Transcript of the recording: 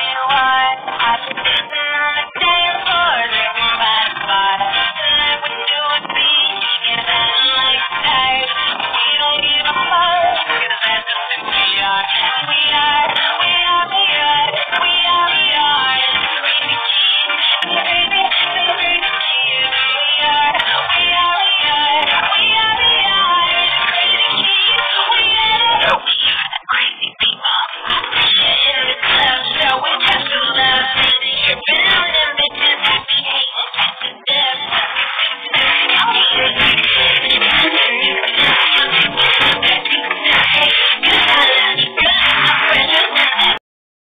you